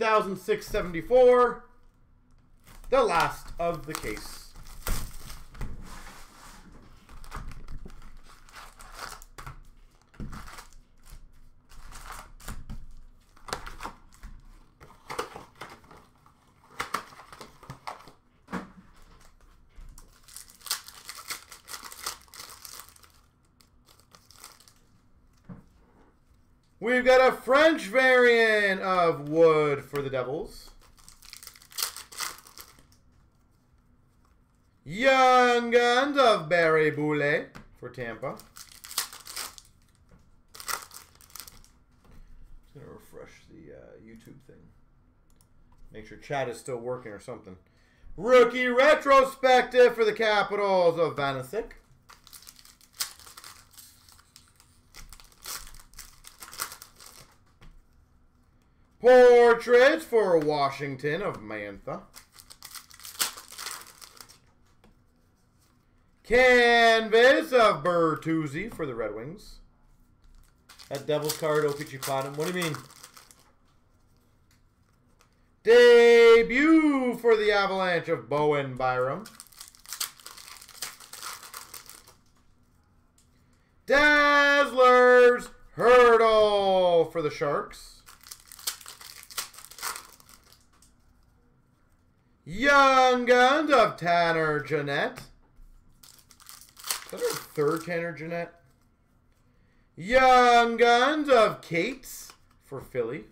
1674. The last of the case. We've got a French variant of Wood for the Devils. Young Guns of Barré-Boulet for Tampa. Just going to refresh the uh, YouTube thing. Make sure chat is still working or something. Rookie Retrospective for the Capitals of Vanecek. Portraits for Washington of Mantha. Canvas of Bertuzzi for the Red Wings. That Devil's card, oh, OPC Platinum. What do you mean? Debut for the Avalanche of Bowen Byram. Dazzlers Hertl for the Sharks. Young Guns of Tanner Jeannot. Is that our third Tanner Jeannot? Young Guns of Cates for Philly.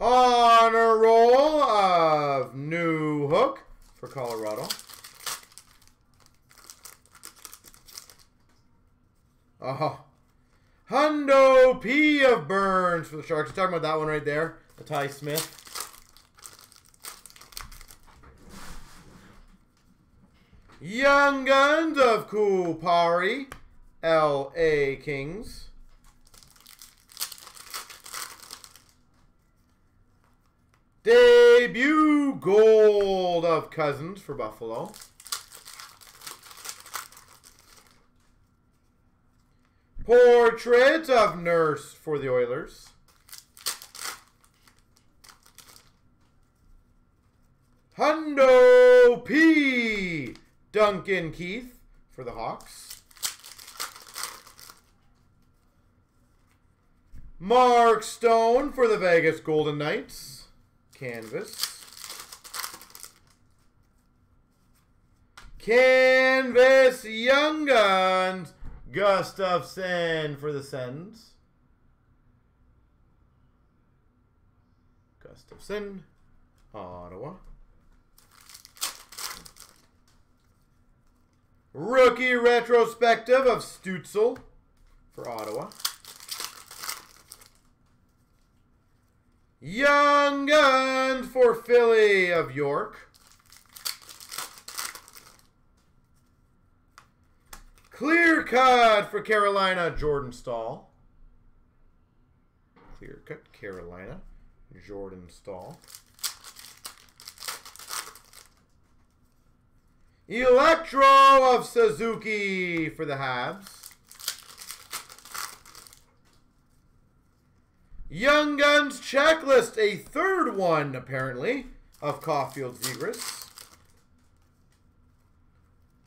Honor Roll of Newhook for Colorado. Oh, Hundo P of Burns for the Sharks. Talking about that one right there. The Ty Smith. Young Guns of Kupari. L.A. Kings. Debut Gold of Cozens for Buffalo. Portrait of Nurse for the Oilers. Hundo P. Duncan Keith for the Hawks. Mark Stone for the Vegas Golden Knights. Canvas. Canvas Young Guns Gustavsson for the Sens. Gustavsson, Ottawa. Rookie retrospective of Stützle for Ottawa. Young Guns for Philly of York. Clear cut for Carolina, Jordan Staal. Clear cut, Carolina, Jordan Staal. Electro of Suzuki for the Habs. Young Guns checklist, a third one apparently, of Caufield Zegras.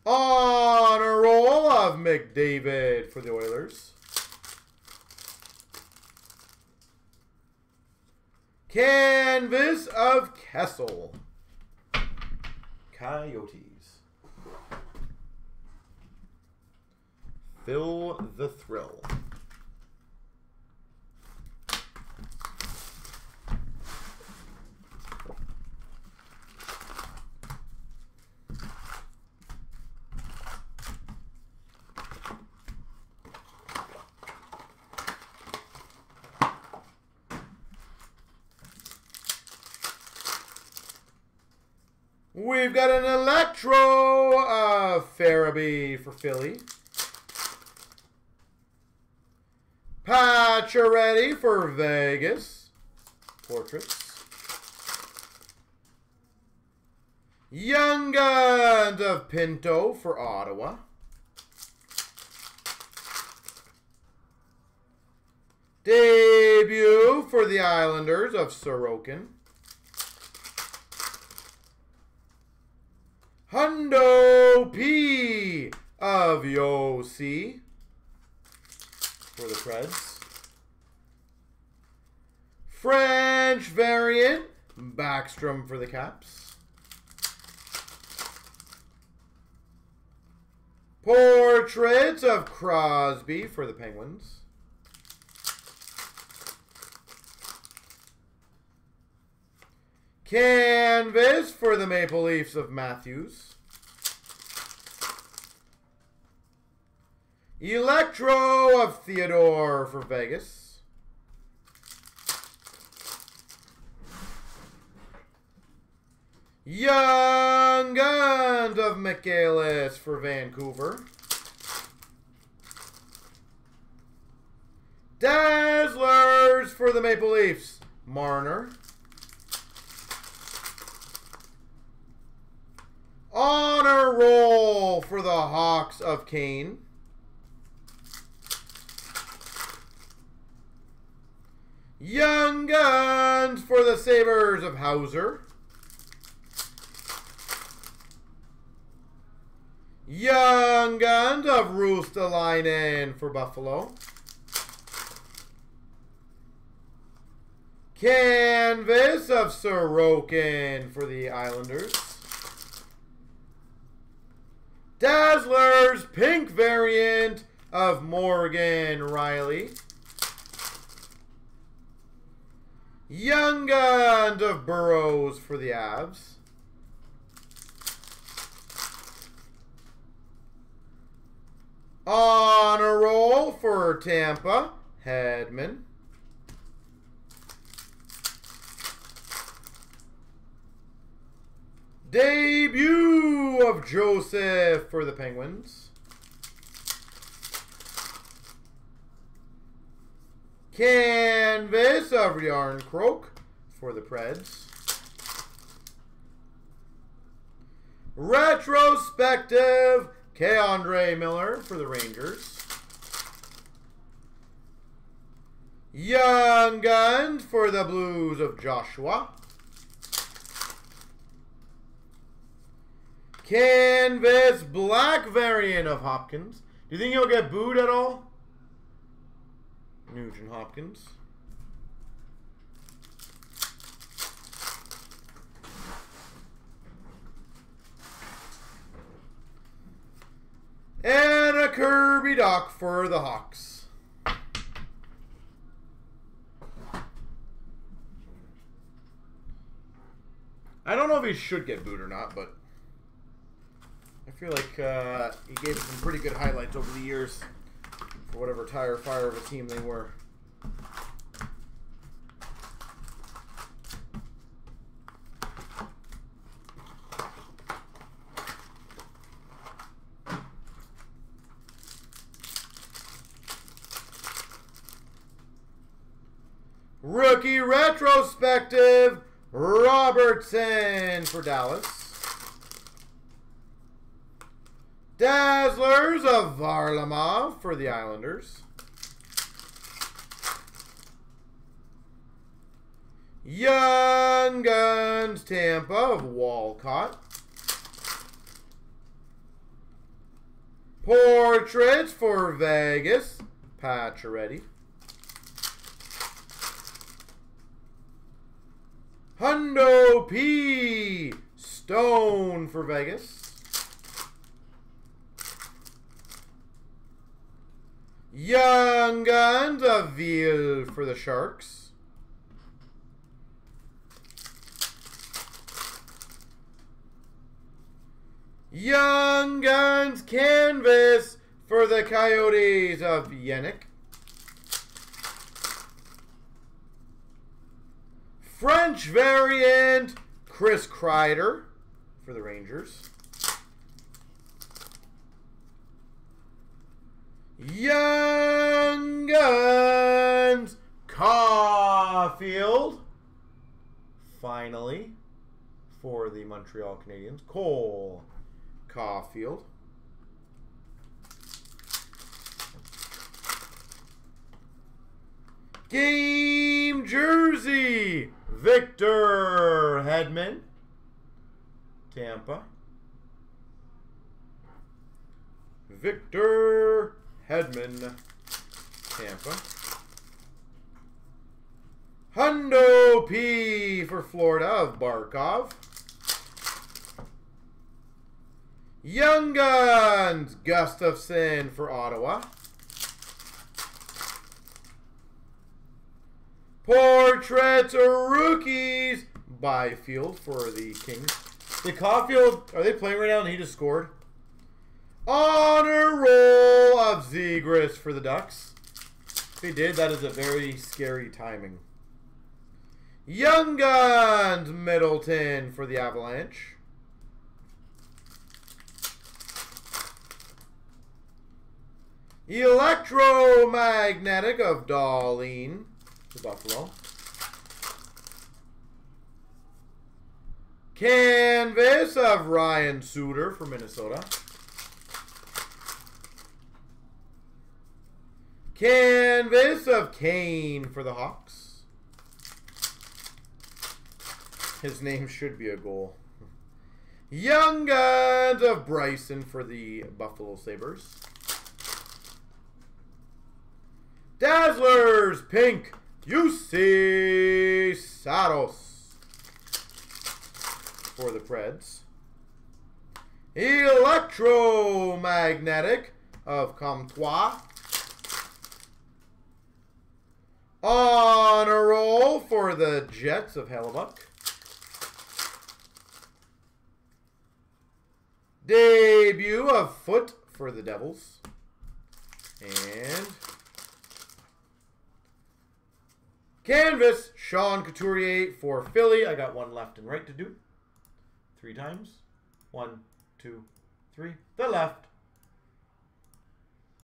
On a roll of McDavid for the Oilers. Canvas of Kessel. Coyotes. Fill the thrill. We've got an Electro uh, of Farabee for Philly. Pacioretty for Vegas. Portraits. Young Guns of Pinto for Ottawa. Debut for the Islanders of Sorokin. Hundo P of Josi for the Preds. French variant, Backstrom for the Caps. Portraits of Crosby for the Penguins. Canvas for the Maple Leafs of Matthews. Electro of Theodore for Vegas. Young Guns of Michaelis for Vancouver. Dazzlers for the Maple Leafs. Marner. Honor roll for the Hawks of Kane. Young Guns for the Sabres of Houser. Young Guns of Ruotsalainen for Buffalo. Canvas of Sorokin for the Islanders. Dazzlers pink variant of Morgan Rielly. Young Guns of Burrows for the Avs. On a roll for Tampa. Debut of Joseph for the Penguins. Canvas of Järnkrok for the Preds. Retrospective K'Andre Miller for the Rangers. Young Guns for the Blues of Joshua. Canvas black variant of Hopkins. Do you think he'll get booed at all? Nugent Hopkins. And a Kirby Dach for the Hawks. I don't know if he should get booed or not, but feel like uh, he gave us some pretty good highlights over the years for whatever tire fire of a team they were. Rookie retrospective, Robertson for Dallas. Dazzlers of Varlamov for the Islanders. Young Guns Tampa of Walcott. Portraits for Vegas, Pacioretty. Hundo P. Stone for Vegas. Young Guns of for the Sharks. Young Guns Canvas for the Coyotes of Yannick. French variant, Chris Kreider for the Rangers. Young Guns Caufield. Finally, for the Montreal Canadiens, Cole Caufield. Game jersey, Victor Hedman, Tampa. Victor Hedman, Tampa. Hundo P for Florida of Barkov. Young Guns, Gustavsson for Ottawa. Portraits or rookies, Byfield for the Kings. The Caufield, are they playing right now and he just scored? Honor Zegras for the Ducks. If he did, that is a very scary timing. Young Guns Middleton for the Avalanche. Electromagnetic of Dahlin for Buffalo. Canvas of Ryan Suter for Minnesota. Canvas of Kane for the Hawks. His name should be a goal. Young Guns of Bryson for the Buffalo Sabres. Dazzlers Pink Juuse Saros for the Preds. Electromagnetic of Comtois. On a roll for the Jets of Hellebuyck. Debut of Foote for the Devils. And Canvas, Sean Couturier for Philly. I got one left and right to do. Three times. One, two, three. The left.